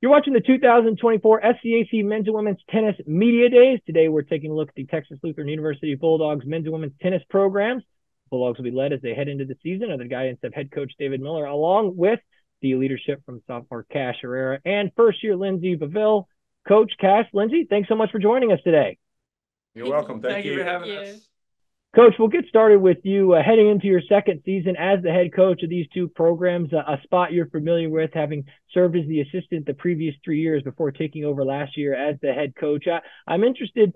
You're watching the 2024 SCAC Men's and Women's Tennis Media Days. Today, we're taking a look at the Texas Lutheran University Bulldogs men's and women's tennis programs. Bulldogs will be led as they head into the season under the guidance of head coach David Mueller, along with the leadership from sophomore Cash Herrera and first year Lindsay Beville. Coach Cash, Lindsay, thanks so much for joining us today. You're welcome. Thank, Thank you. you for having Thank you. Coach, we'll get started with you uh, heading into your second season as the head coach of these two programs, uh, a spot you're familiar with, having served as the assistant the previous three years before taking over last year as the head coach. I, I'm interested,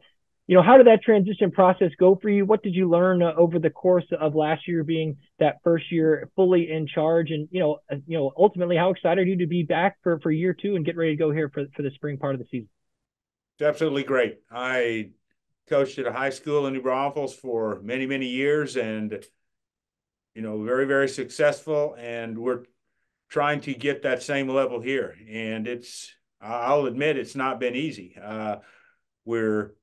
you know, how did that transition process go for you? What did you learn uh, over the course of last year, being that first year fully in charge, and you know, uh, you know, ultimately, how excited are you to be back for for year two and get ready to go here for for the spring part of the season? Absolutely great. I coached at a high school in New Braunfels for many, many years and, you know, very, very successful. And we're trying to get that same level here. And it's, I'll admit, it's not been easy. Uh, we're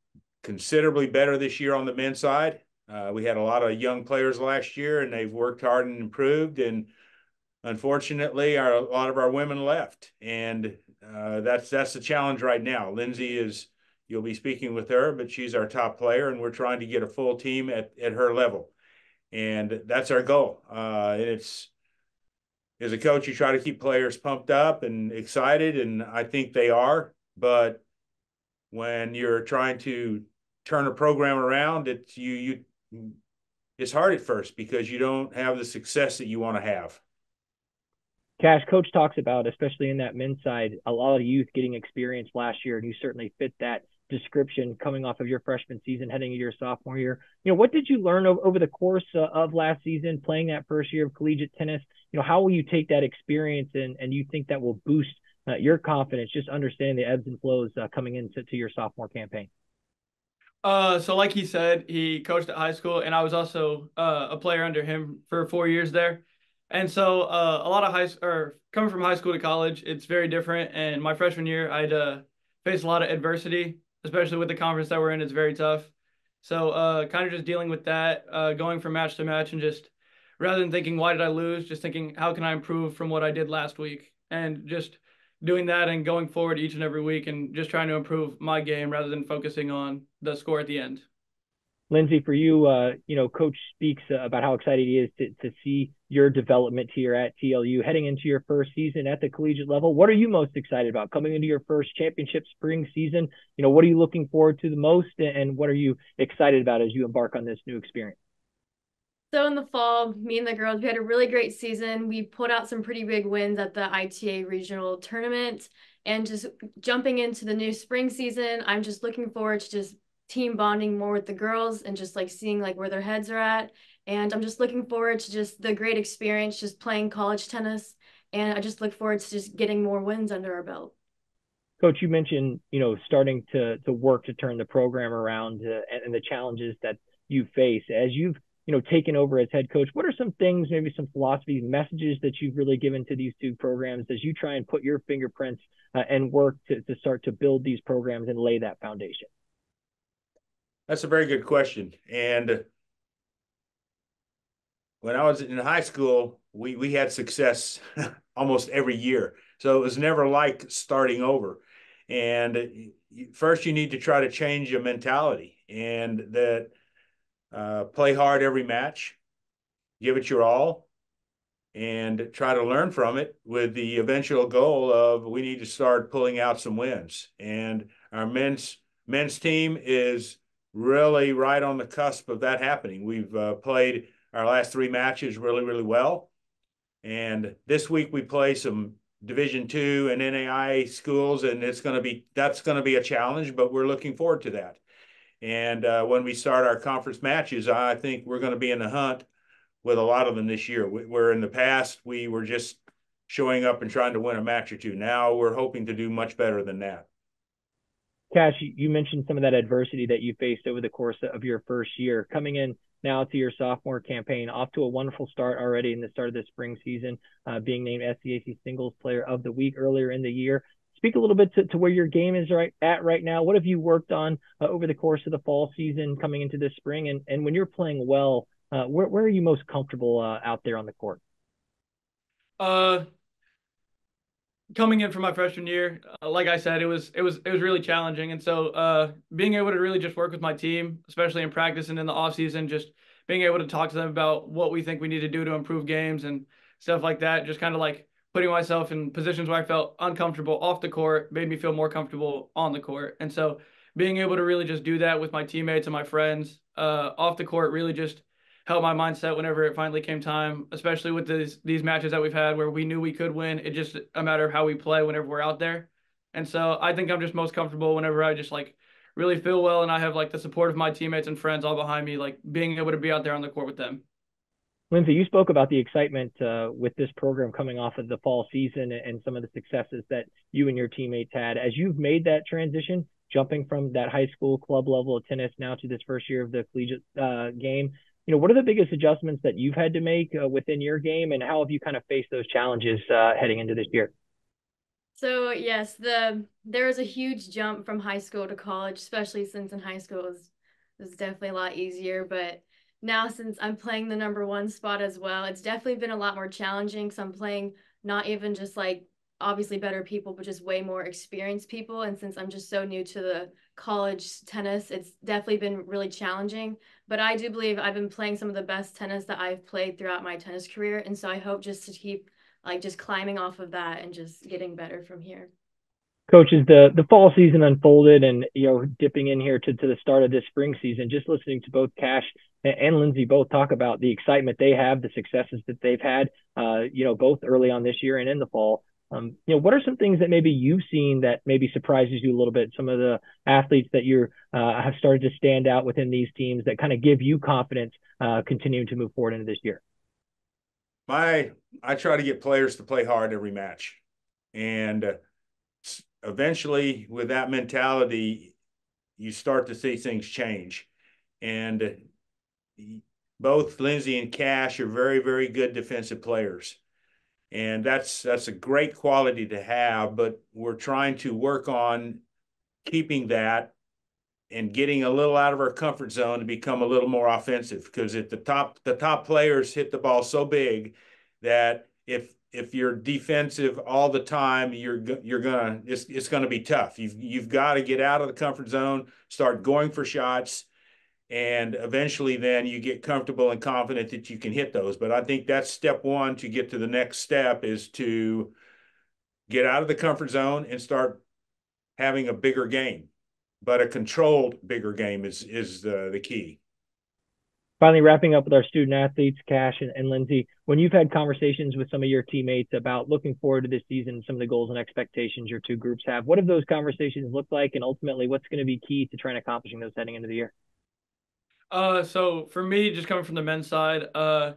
considerably better this year on the men's side. Uh, we had a lot of young players last year and they've worked hard and improved. And unfortunately, our, a lot of our women left. And uh, that's that's the challenge right now. Lindsay is you'll be speaking with her, but she's our top player, and we're trying to get a full team at at her level, and that's our goal. Uh, and it's as a coach, you try to keep players pumped up and excited, and I think they are. But when you're trying to turn a program around, it's you you it's hard at first because you don't have the success that you want to have. Cash, coach talks about, especially in that men's side, a lot of youth getting experience last year, and you certainly fit that description coming off of your freshman season, heading into your sophomore year. You know, what did you learn over, the course uh, of last season, playing that first year of collegiate tennis? You know, how will you take that experience and, and you think that will boost uh, your confidence, just understanding the ebbs and flows uh, coming into to your sophomore campaign? Uh, so like he said, he coached at high school, and I was also uh, a player under him for four years there. And so uh, a lot of high or coming from high school to college, it's very different. And my freshman year, I'd uh, faced a lot of adversity, especially with the conference that we're in. It's very tough. So uh, kind of just dealing with that, uh, going from match to match, and just rather than thinking why did I lose, just thinking how can I improve from what I did last week, and just doing that and going forward each and every week, and just trying to improve my game rather than focusing on the score at the end. Lindsay, for you, uh, you know, Coach speaks uh, about how excited he is to, to see your development here at TLU, heading into your first season at the collegiate level. What are you most excited about coming into your first championship spring season? You know, what are you looking forward to the most, and what are you excited about as you embark on this new experience? So in the fall, me and the girls, we had a really great season. We pulled out some pretty big wins at the ITA regional tournament. And just jumping into the new spring season, I'm just looking forward to just team bonding more with the girls and just like seeing like where their heads are at. And I'm just looking forward to just the great experience, just playing college tennis. And I just look forward to just getting more wins under our belt. Coach, you mentioned you know starting to to work to turn the program around uh, and, and the challenges that you face as you've you know taken over as head coach. What are some things, maybe some philosophies, messages that you've really given to these two programs as you try and put your fingerprints uh, and work to to start to build these programs and lay that foundation? That's a very good question. And when I was in high school, we we had success almost every year. So it was never like starting over. And first, you need to try to change your mentality and that uh, play hard every match, give it your all, and try to learn from it with the eventual goal of we need to start pulling out some wins. And our men's men's team is really right on the cusp of that happening. We've uh, played our last three matches really, really well. And this week we play some Division two and NAI schools, and it's going to be that's going to be a challenge, but we're looking forward to that. And uh, when we start our conference matches, I think we're going to be in the hunt with a lot of them this year. Where in the past we were just showing up and trying to win a match or two. Now we're hoping to do much better than that. Cash, you mentioned some of that adversity that you faced over the course of your first year. Coming in now to your sophomore campaign, off to a wonderful start already in the start of the spring season, uh, being named SCAC Singles Player of the Week earlier in the year. Speak a little bit to, to where your game is right at right now. What have you worked on uh, over the course of the fall season coming into this spring? And, and when you're playing well, uh, where, where are you most comfortable uh, out there on the court? Uh, coming in for my freshman year, uh, like I said, it was it was it was really challenging, and so uh, being able to really just work with my team, especially in practice and in the off season, just being able to talk to them about what we think we need to do to improve games and stuff like that, just kind of like putting myself in positions where I felt uncomfortable off the court made me feel more comfortable on the court, and so being able to really just do that with my teammates and my friends uh, off the court really just helped my mindset whenever it finally came time, especially with these these matches that we've had where we knew we could win. It just a matter of how we play whenever we're out there. And so I think I'm just most comfortable whenever I just like really feel well and I have like the support of my teammates and friends all behind me, like being able to be out there on the court with them. Lindsay, you spoke about the excitement uh, with this program coming off of the fall season and some of the successes that you and your teammates had. As you've made that transition, jumping from that high school club level of tennis now to this first year of the collegiate uh, game, you know, what are the biggest adjustments that you've had to make uh, within your game, and how have you kind of faced those challenges uh, heading into this year? So yes, the there was a huge jump from high school to college, especially since in high school it was it was definitely a lot easier. But now since I'm playing the number one spot as well, it's definitely been a lot more challenging. So I'm playing not even just like obviously better people, but just way more experienced people. And since I'm just so new to the college tennis, it's definitely been really challenging. But I do believe I've been playing some of the best tennis that I've played throughout my tennis career. And so I hope just to keep like just climbing off of that and just getting better from here. Coach, Coaches, the the fall season unfolded, and you know, dipping in here to, to the start of this spring season, just listening to both Cash and, and Lindsay both talk about the excitement they have, the successes that they've had, uh, you know, both early on this year and in the fall. Um, you know, what are some things that maybe you've seen that maybe surprises you a little bit? Some of the athletes that you uh, have started to stand out within these teams that kind of give you confidence uh, continuing to move forward into this year. My, I try to get players to play hard every match, and uh, eventually, with that mentality, you start to see things change. And both Lindsay and Cash are very, very good defensive players and that's that's a great quality to have but we're trying to work on keeping that and getting a little out of our comfort zone to become a little more offensive because at the top the top players hit the ball so big that if if you're defensive all the time you're you're gonna it's, it's gonna be tough. You've you've got to get out of the comfort zone start going for shots and eventually then you get comfortable and confident that you can hit those. But i think that's step one to get to the next step is to get out of the comfort zone and start having a bigger game. But a controlled bigger game is is the, the key. Finally wrapping up with our student athletes cash and, and lindsay when you've had conversations with some of your teammates about looking forward to this season some of the goals and expectations your two groups have what have those conversations looked like? And ultimately what's going to be key to trying to accomplishing those heading into the year uh, so for me, just coming from the men's side, uh,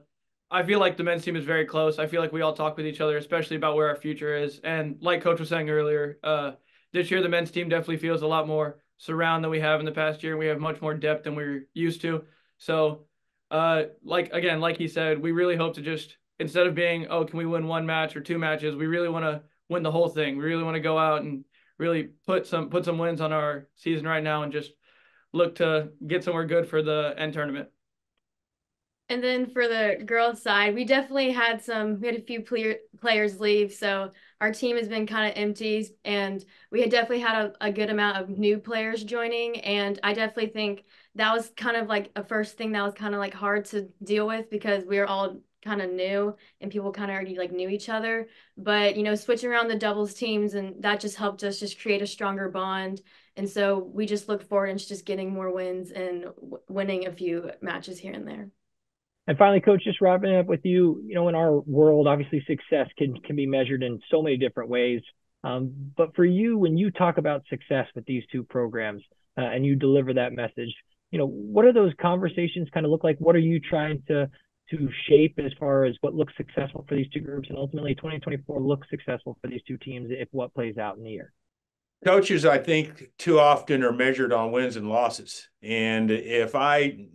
I feel like the men's team is very close. I feel like we all talk with each other, especially about where our future is. And like Coach was saying earlier, uh, this year the men's team definitely feels a lot more surround than we have in the past year. We have much more depth than we're used to. So, uh, like again, like he said, we really hope to just instead of being, oh, can we win one match or two matches, we really want to win the whole thing. We really want to go out and really put some put some wins on our season right now and just look to get somewhere good for the end tournament. And then for the girls' side, we definitely had some, we had a few player, players leave. So our team has been kind of empty, and we had definitely had a, a good amount of new players joining. And I definitely think that was kind of like a first thing that was kind of like hard to deal with because we were all kind of new and people kind of already like knew each other but you know switching around the doubles teams and that just helped us just create a stronger bond and so we just look forward to just getting more wins and winning a few matches here and there. And finally, coach, just wrapping up with you, you know, in our world, obviously success can can be measured in so many different ways. Um, but for you, when you talk about success with these two programs uh, and you deliver that message, you know, what are those conversations kind of look like? What are you trying to to shape as far as what looks successful for these two groups and ultimately 2024 looks successful for these two teams if what plays out in the year? Coaches, I think, too often are measured on wins and losses. And if I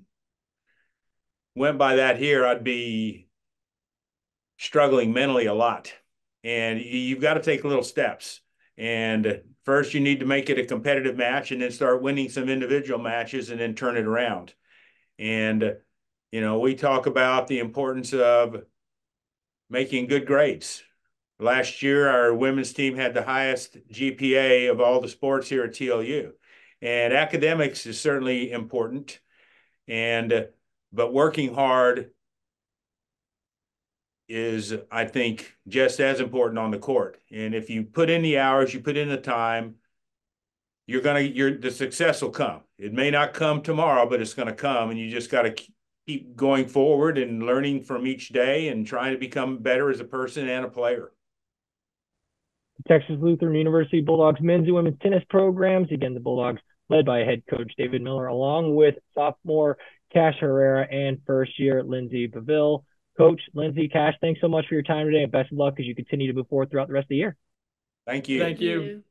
went by that here, I'd be struggling mentally a lot. And you've got to take little steps. And first, you need to make it a competitive match and then start winning some individual matches and then turn it around. And, you know, we talk about the importance of making good grades Last year, our women's team had the highest GPA of all the sports here at TLU. And academics is certainly important. And, but working hard is, I think, just as important on the court. And if you put in the hours, you put in the time, you're gonna, you're the success will come. It may not come tomorrow, but it's gonna come, and you just got to keep going forward and learning from each day and trying to become better as a person and a player. Texas Lutheran University Bulldogs men's and women's tennis programs. Again, the Bulldogs led by head coach David Mueller, along with sophomore Cash Herrera and first year Lindsay Beville. Coach Lindsay Cash, thanks so much for your time today and best of luck as you continue to move forward throughout the rest of the year. Thank you. Thank you.